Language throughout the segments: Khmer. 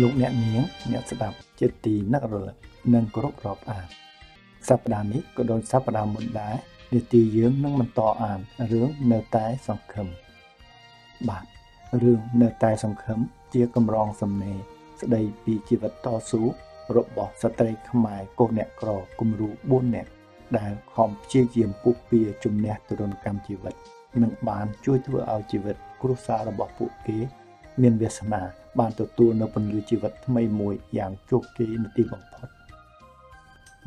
លោកអ្នកនាងអ្នកស្ដាប់ជាទីនឹករលឹកនិងគោរពរាប់អានសប្តាហ៍នេះក៏ដូចសប្តាហ៍មុនដែរនាទីយើងនឹងបន្តអានរឿងនៅតែសង្ឃឹមបាទរឿងនៅតែសង្ឃឹមជាកម្រងសំណេរស្ដីពីជីវិតតស៊ូរបស់ស្ត្រីខ្មែរកុសអ្នកក្រគំរូ4នាក់ដែលខំព្យាយាមពុះពៀជំនះទរណកម្មជីវិតនិងបានជួយធ្វើឲ្យជីវិតគ្រួសាររបស់ពួកគេ មានវាសនាបានទទួលនៅពន្លឺជីវិតថ្មីមួយយ៉ាងជោគជ័យនៅទីបំផុត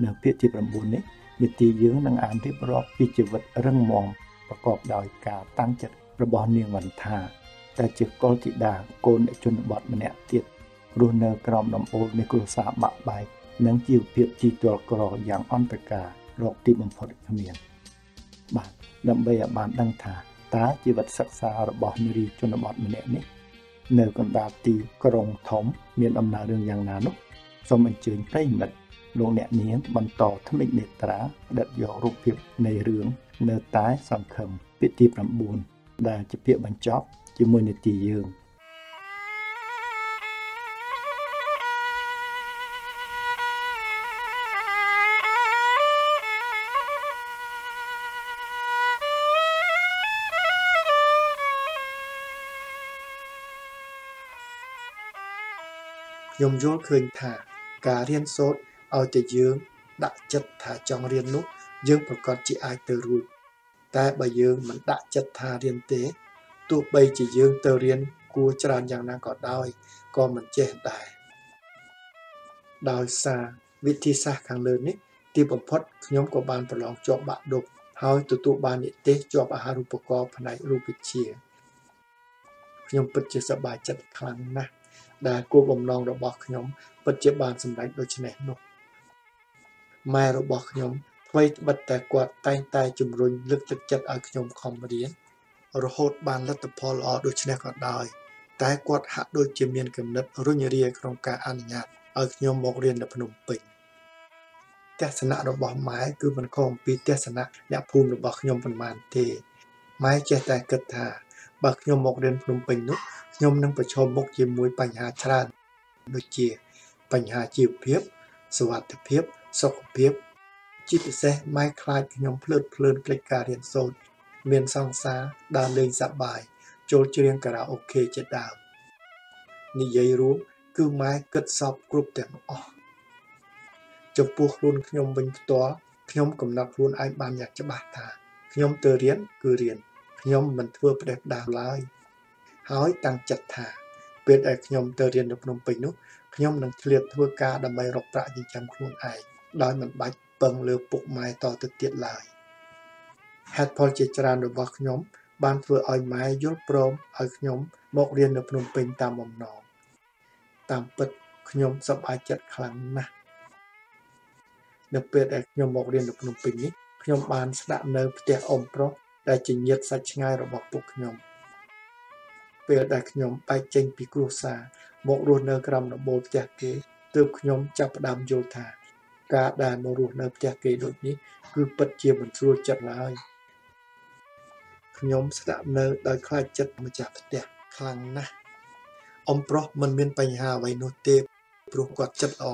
នៅភាគទី9នេះនីតិយើងនឹងអានរៀបរាប់ពីជីវិតរឹងមាំប្រកបដោយការតាំងចិត្តរបស់នាងវណ្ថាតែជាកុលធីតាកូនអ្នកជនបទម្នាក់ទៀតរស់នៅក្រោមដំបូលនៃគ្រួសារបាក់បែកនិងជីវភាពជីទាល់ក្រយ៉ាងអន្តការរកទីបំផុតគ្មានបាទដើម្បីឲ្យបានដឹងថាតើជីវិតសិក្សារបស់នារីជនបទម្នាក់នេះ នៅកណ្ដាលទីក្រុងធំ មានដំណើររឿងយ៉ាងណានោះសូមអញ្ជើញប្រិយមិត្តលោកអ្នកនាងបន្តថ្មិចនេត្រាដិតយករូបភាពនៃរឿងនៅតែសង្ឃឹមពាក្យទី9ដែលជាពាក្យបញ្ចប់ជាមួយនីតិយើង ខ្ញុំយល់ឃើញថា ការរៀនសូត្រឲ្យតែយើងដាក់ចិត្តថាចង់រៀននោះ យើងប្រកាសជាអាចទៅរួចតែបើយើងមិនដាក់ចិត្តថារៀនទេទោះបីជាយើងទៅរៀនគួរច្រើនយ៉ាងណាក៏ដោយក៏មិនចេះដែរដោយសារវិធីសាស្ត្រខាងលើនេះទីបំផុតខ្ញុំក៏បានប្រឡងជាប់បាក់ឌុបហើយទទួលបាននិទេសជាប់អាហារូបករណ៍ផ្នែករូបវិទ្យាខ្ញុំពិតជាសប្បាយចិត្តខ្លាំងណាស់ ដែលគោលបំណងរបស់ខ្ញុំពិតជាបានសម្រេចដូច្នេះនោះម៉ែរបស់ខ្ញុំអ្វីត្បិតតែគាត់តែងតែជំរុញលើកទឹកចិត្តឲ្យខ្ញុំខំរៀនរហូតបានលទ្ធផលល្អដូចនេះក៏ដោយតែគាត់ហាក់ដូចជាមានគំនិតរុញរាក្នុងការអនុញ្ញាតឲ្យខ្ញុំមករៀននៅភ្នំពេញទស្សនៈរបស់ម៉ែគឺមិនខុសអំពីទស្សនៈអ្នកភូមិរបស់ខ្ញុំប៉ុន្មានទេម៉ែចេះតែគិតថាបើខ្ញុំមករៀនភ្នំពេញនោះ ខ្ញុំនឹងប្រឈមមុខជាមួយបញ្ហាច្រើនដូចជា បញ្ហាជីវភាពសុវត្ថិភាពសុខភាពជាពិសេសម៉ែខ្លាចខ្ញុំភ្លើតភ្លើនផ្លេចការរៀនសូត្រមានសង្សារដើរលេងសប្បាយចូលច្រៀងខារ៉ាអូខេជាដើមនិយាយរួមគឺម៉ែគិតសពគ្រប់ទាំងអស់ចំពោះខ្លួនខ្ញុំវិញផ្ទាល់ខ្ញុំកំណត់ខ្លួនឯងបានយ៉ាងច្បាស់ថាខ្ញុំទៅរៀនគឺរៀនខ្ញុំមិនធ្វើផ្ដេសផ្ដាសឡើយ ហើយតាំងចិត្តថាពេលដែលខ្ញុំទៅរៀននៅភ្នំពេញនោះខ្ញុំនឹងឆ្លៀតធ្វើការដើម្បីរកប្រាក់ចិញ្ចឹមខ្លួនឯងដោយមិនបាច់ពឹងលើពុកម៉ែតទៅទៀតឡើយហេតុផលជាច្រើនរបស់ខ្ញុំបានធ្វើឲ្យម៉ែយល់ព្រមឲ្យខ្ញុំមករៀននៅភ្នំពេញតាមបំណងតាមពិតខ្ញុំសប្បាយចិត្តខ្លាំងណាស់នៅពេលដែលខ្ញុំមករៀននៅភ្នំពេញនេះខ្ញុំបានស្នាក់នៅផ្ទះអ៊ំប្រុសដែលជាញាតិសាច់ឆ្ងាយរបស់ពុកខ្ញុំ ពេលដែលខ្ញុំបែកចេញពីគ្រួសារមករស់នៅក្រោមដំបូលផ្ទះគេទើបខ្ញុំចាប់ផ្ដើមយល់ថាការដែលមករស់នៅផ្ទះគេដូចនេះគឺពិតជាមិនស្រួលចិត្តឡើយខ្ញុំស្នាក់នៅដោយខ្លាចចិត្តម្ចាស់ផ្ទះខ្លាំងណាស់អ៊ំប្រុសមិនមានបញ្ហាអ្វីនោះទេព្រោះគាត់ចិត្តល្អ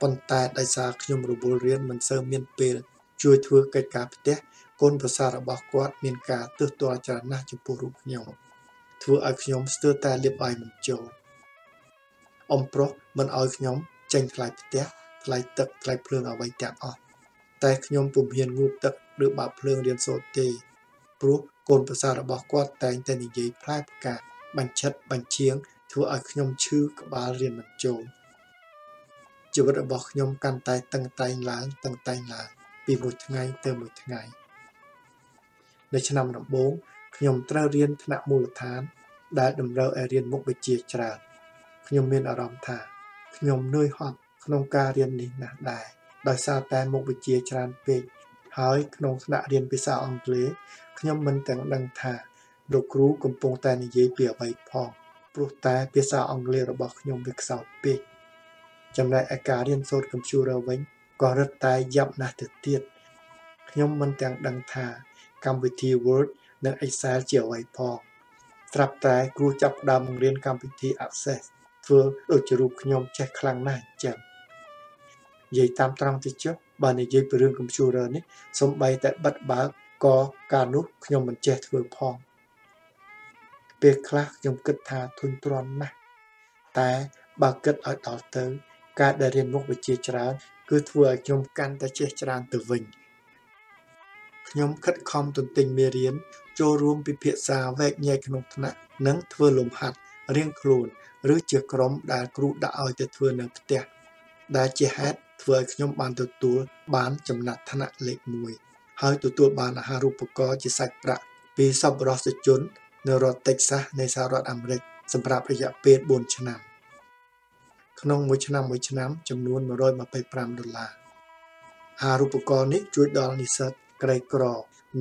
ប៉ុន្តែដោយសារខ្ញុំរវល់រៀនមិនសូវមានពេលជួយធ្វើកិច្ចការផ្ទះកូនប្រសាររបស់គាត់មានការទើសទាល់ច្រើនណាស់ចំពោះរូបខ្ញុំ ធ្វើឲ្យខ្ញុំស្ទើរតែលៀបបាយមិនចូលអ៊ំប្រុសមិនឲ្យខ្ញុំចេញថ្លៃផ្ទះថ្លៃទឹកថ្លៃភ្លើងអ្វីទាំងអស់តែខ្ញុំពុំហ៊ានងូតទឹកឬបើកភ្លើងរៀនសូត្រទេព្រោះកូនប្រសាររបស់គាត់តែងតែនិយាយផ្លែផ្កាបញ្ឆិតបញ្ឈៀងធ្វើឲ្យខ្ញុំឈឺក្បាលរៀនមិនចូលជីវិតរបស់ខ្ញុំកាន់តែតឹងតែងឡើងតឹងតែងឡើងពីមួយថ្ងៃទៅមួយថ្ងៃនៅឆ្នាំដំបូង ខ្ញុំត្រូវរៀនថ្នាក់មូលដ្ឋាន ដែលតម្រូវឲ្យរៀនមុខវិជ្ជាច្រើនខ្ញុំមានអារម្មណ៍ថាខ្ញុំនឿយហត់ក្នុងការរៀននេះណាស់ដែរដោយសារតែមុខវិជ្ជាច្រើនពេកហើយក្នុងថ្នាក់រៀនភាសាអង់គ្លេសខ្ញុំមិនទាំងដឹងថាលោកគ្រូកំពុងតែនិយាយពីអ្វីផងព្រោះតែភាសាអង់គ្លេសរបស់ខ្ញុំវាខ្សោយពេកចំណែកឯការរៀនសូត្រ computer វិញក៏រឹតតែយ៉ាប់ណាស់ទៅទៀតខ្ញុំមិនទាំងដឹងថាកម្មវិធី Word និង Excel ជាអ្វីផងស្រាប់តែគ្រូចាប់ផ្ដើមបង្រៀនកម្មវិធី Access ធ្វើដូចជារូបខ្ញុំចេះខ្លាំងណាស់អញ្ចឹងនិយាយតាមត្រង់ទៅចុះបើនិយាយពីរឿង computer នេះសំបីតែបិទបើកក៏កាលនោះខ្ញុំមិនចេះធ្វើផងពេលខ្លះខ្ញុំគិតថាធុញទ្រាន់ណាស់តែបើគិតឲ្យដល់ទៅ ការដែលរៀនមុខវិជ្ជាច្រើនគឺធ្វើឲ្យខ្ញុំកាន់តែចេះច្រើនទៅវិញខ្ញុំខិតខំទន្ទិញមេរៀន ចូលរួមពិភាក្សាវែកញែកក្នុងថ្នាក់និងធ្វើលំហាត់រៀងខ្លួន ឬជាក្រុមដែលគ្រូដាក់ឲ្យទៅធ្វើនៅផ្ទះដែលជាហេតុធ្វើឲ្យខ្ញុំបានទទួលបានចំណាត់ថ្នាក់លេខ1ហើយទទួលបានអាហារូបករណ៍ជាសាច់ប្រាក់ពីសប្បុរសជននៅរដ្ឋតិចសាសនៃសហរដ្ឋអាមេរិកសម្រាប់រយៈពេល4ឆ្នាំ ក្នុងមួយឆ្នាំមួយឆ្នាំ ចំនួន125ដុល្លារអាហារូបករណ៍នេះជួយដល់និស្សិតក្រីក្រ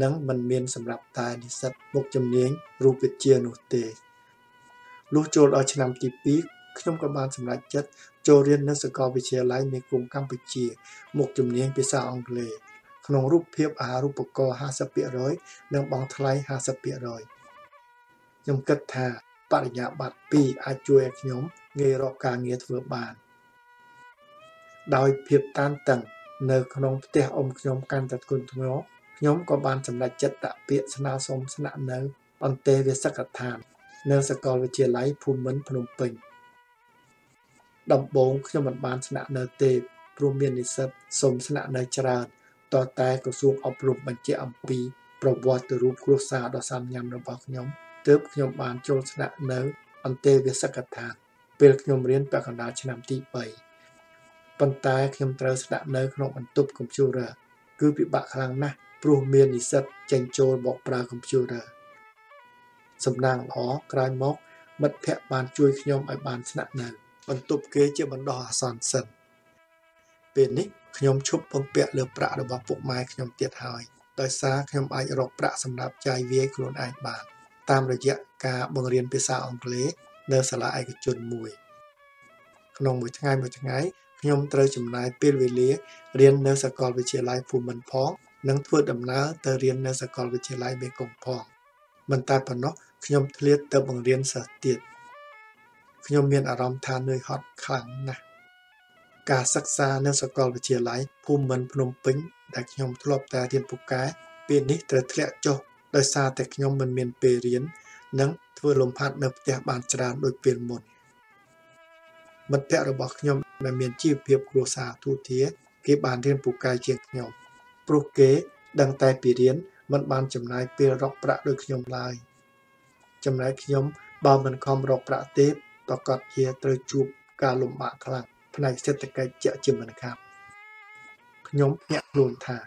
និងមិនមានសម្រាប់តែនិស្សិតមុខជំនាញរូបវិទ្យានោះទេលុះចូលដល់ឆ្នាំទី2ខ្ញុំក៏បានសម្រេចចិត្តចូលរៀននៅសាកលវិទ្យាល័យមេគង្គកម្ពុជាមុខជំនាញភាសាអង់គ្លេសក្នុងរូបភាពអាហារូបករណ៍50%និងបង់ថ្លៃ50%ខ្ញុំគិតថាបរិញ្ញាបត្រ2អាចជួយឲ្យខ្ញុំងាយរកការងារធ្វើបាន ដោយភាពតានតឹងនៅក្នុងផ្ទះអ៊ំខ្ញុំកាន់តែធ្ងន់ធ្ងរ ខ្ញុំក៏បានសម្រេចចិត្តដាក់ពាក្យស្នើសុំស្នាក់នៅអន្តេវាសិកដ្ឋាន នៅសាកលវិទ្យាល័យភូមិន្ទភ្នំពេញដំបូងខ្ញុំមិនបានស្នាក់នៅទេព្រោះមាននិស្សិតសុំស្នាក់នៅច្រើនតតែក្រសួងអប់រំបញ្ជាក់អំពីប្រវត្តិរូបគ្រួសារដ៏សាមញ្ញរបស់ខ្ញុំទើបខ្ញុំបានចូលស្នាក់នៅអន្តេវាសិកដ្ឋានពេលខ្ញុំរៀនពាក់កណ្ដាលឆ្នាំទី3ប៉ុន្តែខ្ញុំត្រូវស្នាក់នៅក្នុងបន្ទប់កុំព្យូទ័រគឺពិបាកខ្លាំងណាស់ ព្រោះមាននិស្សិតចេញចូលបកប្រើកុំព្យូទ័រសំណាងល្អក្រោយមក មិត្តភ័ក្តិបានជួយខ្ញុំឲ្យបានស្នាក់នៅបន្ទប់គេជាបណ្ដោះអាសន្នសិនពេលនេះខ្ញុំឈប់ពឹងពាក់លើប្រាក់របស់ពុកម៉ែខ្ញុំទៀតហើយដោយសារខ្ញុំអាចរកប្រាក់សម្រាប់ចាយវាយខ្លួនឯងបានតាមរយៈការបង្រៀនភាសាអង់គ្លេសនៅសាលាឯកជនមួយ ក្នុងមួយថ្ងៃមួយថ្ងៃខ្ញុំត្រូវចំណាយពេលវេលារៀននៅសាកលវិទ្យាល័យភូមិន្ទផង និងធ្វើដំណើរទៅរៀននៅសាកលវិទ្យាល័យមេគង្គផងមិនតែប៉ុណ្ណោះខ្ញុំធ្លាតទៅបង្រៀនសិស្សទៀតខ្ញុំមានអារម្មណ៍ថានឿយហត់ខ្លាំងណាស់ការសិក្សានៅសាកលវិទ្យាល័យភូមិន្ទភ្នំពេញដែលខ្ញុំធ្លាប់តែរៀនពូកែពេលនេះត្រូវធ្លាក់ចុះដោយសារតែខ្ញុំមិនមានពេលរៀននិងធ្វើលំហាត់នៅផ្ទះបានច្រើនដូចពេលមុនមិត្តភ័ក្តិរបស់ខ្ញុំដែលមានជីវភាពគ្រួសារទូទាគេបានរៀនពូកែជាងខ្ញុំ ព្រោះគេ ដឹងតែពីរៀនមិនបានចំណាយពេលរកប្រាក់ដូចខ្ញុំឡើយចំណែកខ្ញុំបើមិនខំរកប្រាក់ទេប្រកាសជាត្រូវជួបការលំបាកខ្លាំងផ្នែកសេដ្ឋកិច្ចជាជាមិនខាប់ខ្ញុំភ្ញាក់ខ្លួនថា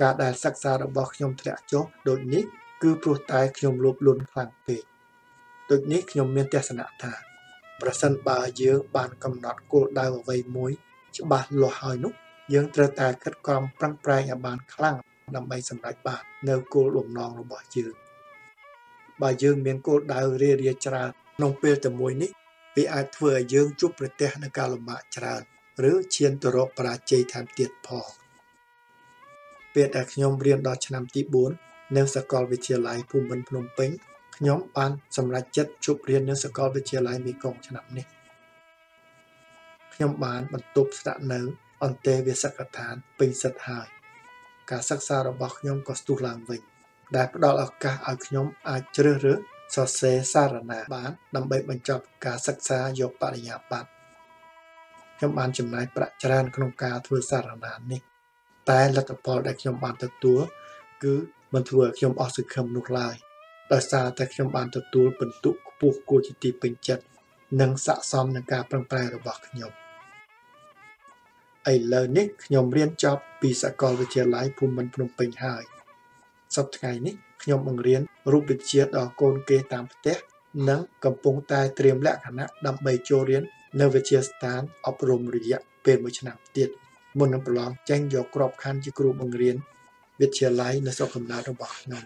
ការដែលសិក្សារបស់ខ្ញុំធ្លាក់ចុះដូចនេះគឺព្រោះតែខ្ញុំលោភលន់ខ្លាំងពេកដូចនេះខ្ញុំមានទស្សនៈថាប្រសិនបើយើងបានកំណត់គោលដៅអ្វីមួយ ច្បាស់លាស់ហើយនោះ យើងត្រូវតែខិតខំប្រឹងប្រែងឲ្យបានខ្លាំងដើម្បីសម្រេចបាននៅគោលបំណងរបស់យើងបើយើងមានគោលដៅរារាច្រើនក្នុងពេលតែមួយនេះវាអាចធ្វើឲ្យយើងជួបប្រទះនឹងការលំបាកច្រើនឬឈានទៅរកបរាជ័យថែមទៀតផងពេលដែលខ្ញុំរៀនដល់ឆ្នាំទី4នៅសាកលវិទ្យាល័យភូមិន្ទភ្នំពេញខ្ញុំបានសម្រេចចិត្តជប់រៀននៅសាកលវិទ្យាល័យមេគង្គឆ្នាំនេះខ្ញុំបានបន្ទប់ស្នាក់នៅ អន្តេវាសិកដ្ឋានពេញសិទ្ធហើយ ការសិក្សារបស់ខ្ញុំក៏ស្ទុះឡើងវិញ ដែលផ្ដល់ឱកាសឲ្យខ្ញុំអាចជ្រើសរើសសរសេរសារណាបាន ដើម្បីបញ្ចប់ការសិក្សាយកបរិញ្ញាបត្រខ្ញុំបានចំណាយប្រាក់ច្រើនក្នុងការធ្វើសារណានេះ តែលទ្ធផលដែលខ្ញុំបានទទួលគឺមិនធ្វើឲ្យខ្ញុំអស់សង្ឃឹមនោះឡើយដោយសារតែខ្ញុំបានទទួលពិន្ទុខ្ពស់គួរជាទីពេញចិត្តនិងស័ក្តិសមនឹងការប្រឹងប្រែងរបស់ខ្ញុំ ឥឡូវនេះខ្ញុំរៀនចប់ពីសាកលវិទ្យាល័យភូមិន្ទភ្នំពេញហើយសប្តាហ៍ថ្ងៃនេះខ្ញុំបង្រៀនរូបវិទ្យាដល់កូនគេតាមផ្ទះនិងកំពុងតែត្រៀមលក្ខណៈដើម្បីចូលរៀននៅវិទ្យាស្ថានអប់រំរយៈពេល1ឆ្នាំទៀតមុននឹងប្រឡងចេញយកក្របខ័ណ្ឌជាគ្រូបង្រៀនវិទ្យាល័យនៅស្រុកកំណើតរបស់ខ្ញុំ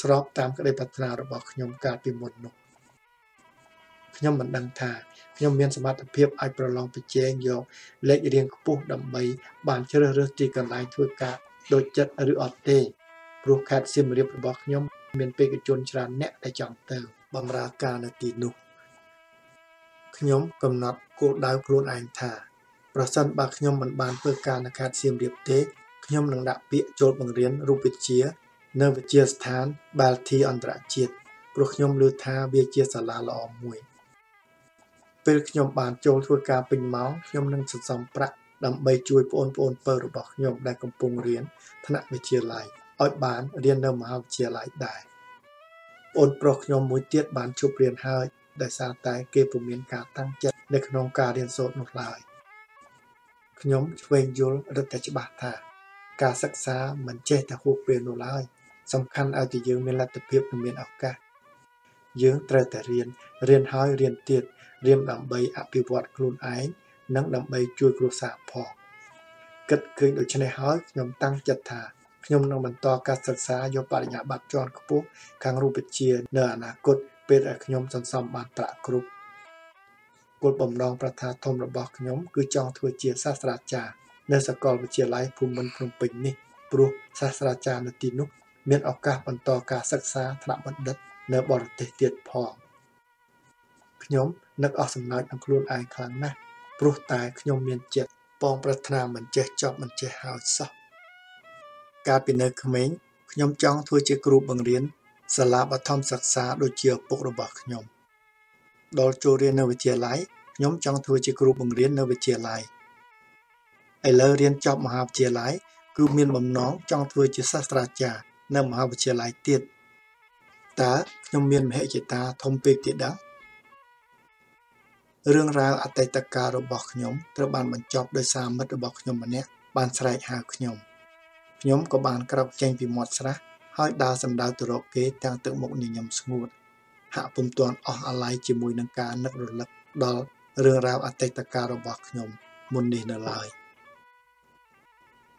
ស្របតាមក្តីប្រាថ្នារបស់ខ្ញុំកាលពីមុននោះ ខ្ញុំមិនដឹងថាខ្ញុំមានសមត្ថភាពអាចប្រឡងប្រជែងយកលេខរៀងខ្ពស់ដើម្បី បានជ្រើសរើសទីកន្លែងធ្វើការដូចចិត្តឬអត់ទេព្រោះខេត្តសៀមរាបរបស់ខ្ញុំ មានបេក្ខជនច្រើនអ្នកដែលចង់ទៅបម្រើការនៅទីនោះខ្ញុំកំណត់គោលដៅខ្លួនឯងថាប្រសិនបើខ្ញុំមិនបានធ្វើការនៅខេត្តសៀមរាបទេខ្ញុំនឹងដាក់ពាក្យចូលបង្រៀនរូបវិទ្យានៅវិទ្យាស្ថាន Balti អន្តរជាតិព្រោះខ្ញុំឮថាវាជាសាលាល្អមួយ ពេលខ្ញុំបានចូលធ្វើការពេញម៉ោងខ្ញុំនឹងសន្សំប្រាក់ដើម្បីជួយប្អូនប្អូនពៅរបស់ខ្ញុំដែលកំពុងរៀនថ្នាក់វិទ្យាល័យឲ្យបានរៀននៅមហាវិទ្យាល័យដែរប្អូនប្រុសខ្ញុំមួយទៀតបានជប់រៀនហើយដោយសារតែគេពុំមានការតាំងចិត្តនៅក្នុងការរៀនសូត្រនោះឡើយខ្ញុំឆ្វេងយល់រឹតតែច្បាស់ថា ការសិក្សាមិនចេះតែហួសពេលនោះឡើយសំខាន់ឲ្យតែយើងមានលទ្ធភាពនិងមានឱកាស យើងត្រូវតែរៀនរៀនហើយរៀនទៀតរៀនដើម្បីអភិវឌ្ឍខ្លួនឯងនិងដើម្បីជួយគ្រួសារផងគិតឃើញដូច្នេះហើយខ្ញុំតាំងចិត្តថាខ្ញុំនឹងបន្តការសិក្សាយកបរិញ្ញាបត្រជាន់ខ្ពស់ខាងរូបវិទ្យានៅអនាគតពេលដែលខ្ញុំសន្សំបានប្រាក់គ្រប់គោលបំណងប្រាថ្នាធំរបស់ខ្ញុំគឺចង់ធ្វើជាសាស្ត្រាចារ្យនៅសាកលវិទ្យាល័យភូមិន្ទភ្នំពេញនេះព្រោះសាស្ត្រាចារ្យនៅទីនោះ មានឱកាសបន្តការសិក្សាថ្នាក់បណ្ឌិត នៅបរទេសទៀតផងខ្ញុំនឹកអស់សំណើចនឹងខ្លួនឯងខ្លាំងណាស់ព្រោះតែខ្ញុំមានចិត្តបងប្រាថ្នាមិនចេះចប់មិនចេះហើយសោះកាលពីនៅក្មេងខ្ញុំចង់ធ្វើជាគ្រូបង្រៀនសាលាបឋមសិក្សាដូចជាឪពុករបស់ខ្ញុំដល់ចូលរៀននៅវិទ្យាល័យខ្ញុំចង់ធ្វើជាគ្រូបង្រៀននៅវិទ្យាល័យឥឡូវរៀនចប់មហាវិទ្យាល័យគឺមានបំណងចង់ធ្វើជាសាស្ត្រាចារ្យនៅមហាវិទ្យាល័យទៀត តើខ្ញុំមានមហិច្ឆតាធំពេកទៀតដែររឿងរ៉ាវអតីតកាលរបស់ខ្ញុំត្រូវបានបញ្ចប់ដោយសារមិត្តរបស់ខ្ញុំម្នាក់បានស្រែកហៅខ្ញុំខ្ញុំក៏បានក្រោកចេញពីមាត់ស្រះហើយដើរសម្ដៅទៅរកគេទាំងទឹកមុខញញឹមស្ងួតហាក់ពុំទាន់អស់អាល័យជាមួយនឹងការនឹករលឹកដល់រឿងរ៉ាវអតីតកាលរបស់ខ្ញុំមុននេះនៅឡើយ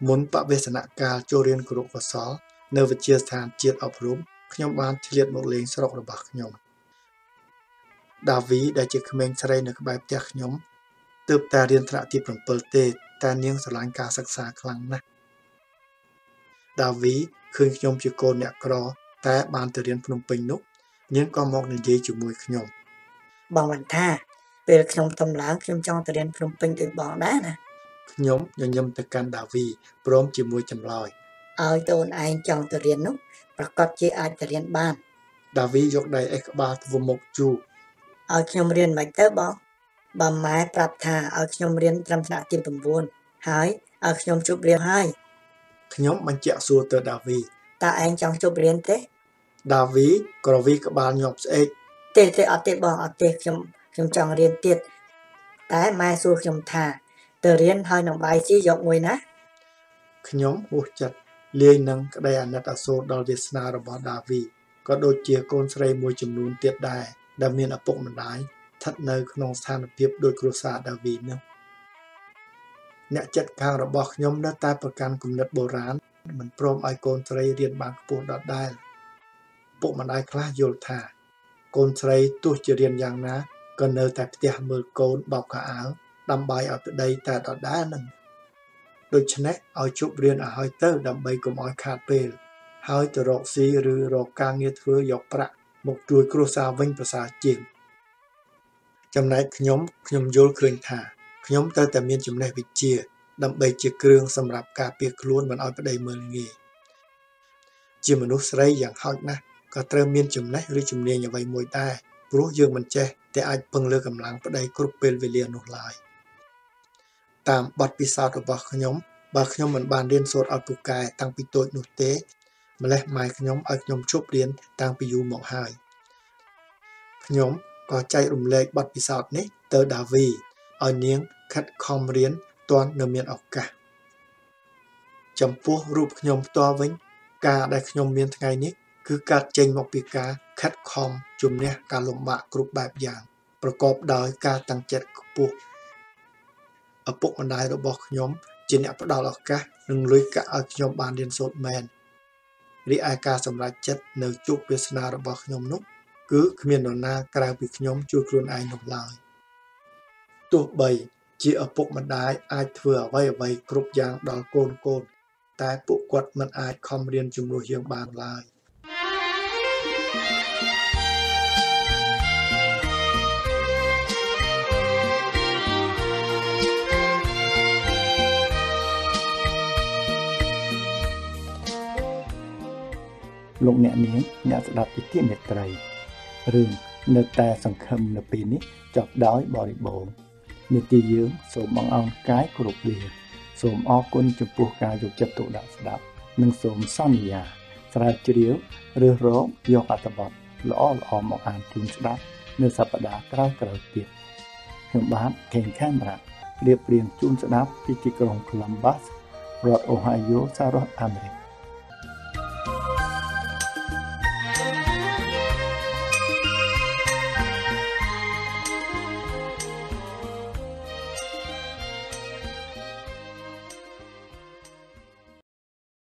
មុនបវេសនកាលចូលរៀនគរុកុសល នៅវិទ្យាស្ថានជាតិអប់រំ ខ្ញុំបានឆ្លៀតមកលេងស្រុករបស់ខ្ញុំដាវីដែលជាក្មេងស្រីនៅក្បែរផ្ទះខ្ញុំទើបតែរៀនថ្នាក់ទី7ទេតែនាងស្រឡាញ់ការសិក្សាខ្លាំងណាស់ដាវីឃើញខ្ញុំជាកូនអ្នកក្រ តែបានទៅរៀនភ្នំពេញនោះនាងក៏មកនិយាយជាមួយខ្ញុំបងបានថាពេលខ្ញុំធំឡើងខ្ញុំចង់ទៅរៀនភ្នំពេញដូចបងដែរណាខ្ញុំញញឹមទៅកាន់ដាវីព្រមជាមួយចម្លើយ ឲ្យតូនឯងចង់ទៅរៀននោះប្រកាសជាអាចទៅរៀនបានដាវីយកដៃអេះក្បាលធ្វើមុខជូរឲ្យខ្ញុំរៀនមិនទៅបងបើម៉ែប្រាប់ថាឲ្យខ្ញុំរៀនត្រឹមថ្នាក់ទី9ហើយឲ្យខ្ញុំជប់រៀនហើយខ្ញុំបញ្ជាក់សួរទៅដាវីតើឯងចង់ជប់រៀនទេដាវីក្រវីក្បាលញាប់ស្អេកទេទេអត់ទេបងអត់ទេខ្ញុំខ្ញុំចង់រៀនទៀតតែម៉ែសួរខ្ញុំថាទៅរៀនហើយនឹងបាយស៊ីយកមួយណាខ្ញុំហួសចិត្ត លាយនឹងក្តីអាណិតអាសូរដល់វាសនារបស់ដាវីក៏ដូចជាកូនស្រីមួយចំនួនទៀតដែរដែលមានឪពុកម្ដាយស្ថិតនៅក្នុងស្ថានភាពដូចគ្រួសារដាវីនោះអ្នកចិត្តខាងរបស់ខ្ញុំនៅតែប្រកាន់គំនិតបុរាណមិនព្រមឲ្យកូនស្រីរៀនបានខ្ពស់ដដែលពុកម្ដាយខ្លះយល់ថា កូនស្រីទោះជារៀនយ៉ាងណាក៏នៅតែផ្ទះមើលកូនបោកខោអាវដាំបាយឲ្យប្តីតែដដែលនឹង ដូច្នេះឲ្យជប់រៀនឲ្យហើយទៅដើម្បីកុំឲ្យខាតពេល ហើយទៅរកស៊ីឬរកការងារធ្វើយកប្រាក់មកជួយគ្រួសារវិញប្រសើរជាងចំណែកខ្ញុំខ្ញុំយល់ឃើញថាខ្ញុំត្រូវតែមានចំណេះវិជ្ជា ដើម្បីជាគ្រឿងសម្រាប់ការពារខ្លួនមិនឲ្យប្តីមើលងាយជាមនុស្សស្រីយ៉ាងហោចណាស់ក៏ត្រូវមានចំណេះឬជំនាញអ្វីមួយដែរព្រោះយើងមិនចេះតែអាចពឹងលើកម្លាំងប្តីគ្រប់ពេលវេលានោះឡើយ តាមបទពិសោធន៍របស់ខ្ញុំបើខ្ញុំមិនបានរៀនសូត្រឲ្យពូកែតាំងពីតូចនោះទេម្លេះម៉ែខ្ញុំឲ្យខ្ញុំជប់រៀនតាំងពីយូរមកហើយខ្ញុំក៏ចែករំលែកបទពិសោធន៍នេះទៅដាវីឲ្យនាងខិតខំរៀនទាន់នៅមានឱកាសចំពោះរូបខ្ញុំផ្ទាល់វិញ ការដែលខ្ញុំមានថ្ងៃនេះគឺកើតចេញមកពីការខិតខំជំនះការលំបាកគ្រប់បែបយ៉ាង ប្រកបដោយការតាំងចិត្តខ្ពស់ ឪពុកម្ដាយរបស់ខ្ញុំជាអ្នកផ្ដល់ឱកាសនិងលុយកាក់ឲ្យខ្ញុំបានរៀនសូត្រមែនរីឯការសម្រេចចិត្តនៅជោគវាសនារបស់ខ្ញុំនោះគឺគ្មាននរណាក្រៅពីខ្ញុំជួយខ្លួនឯងនោះឡើយទោះបីជាឪពុកម្ដាយអាចធ្វើអ្វីអ្វីគ្រប់យ៉ាងដល់កូនកូន តែពួកគាត់មិនអាចខំរៀនជំនួសយើងបានឡើយ លោកអ្នកនាងអ្នកស្ដាប់ជាទីមេត្រីរឿងនៅតែសង្ឃឹមនៅពេលនេះចប់ដោយបរិបូរណ៍នីតិយើងសូមបងអរកាយគ្រប់លាសូមអរគុណចំពោះការយកចិត្តទុកដាក់ស្ដាប់និងសូមសន្យាស្រាវជ្រាវឬរកយកអត្ថបទល្អល្អមកអានជូនស្ដាប់នៅសប្តាហ៍ក្រោយៗទៀតខ្ញុំបាទខេងខានរ៉ារៀបរៀងជូនស្ដាប់ពីទីក្រុង Columbus រដ្ឋ Ohio សហរដ្ឋអាមេរិក